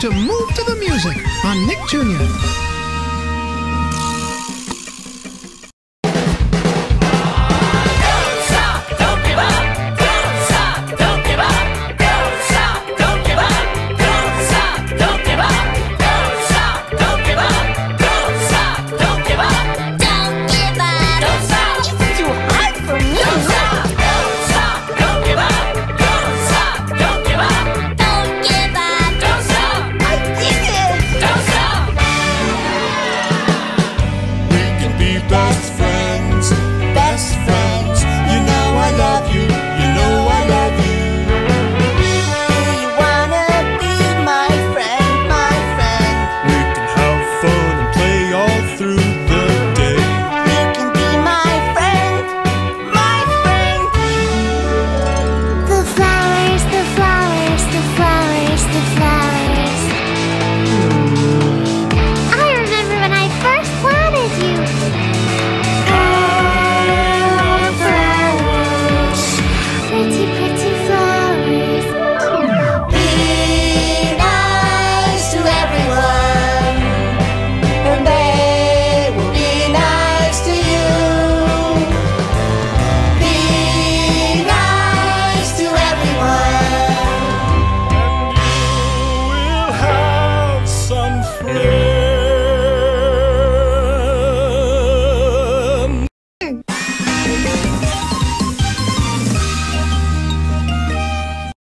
to Move to the Music on Nick Jr.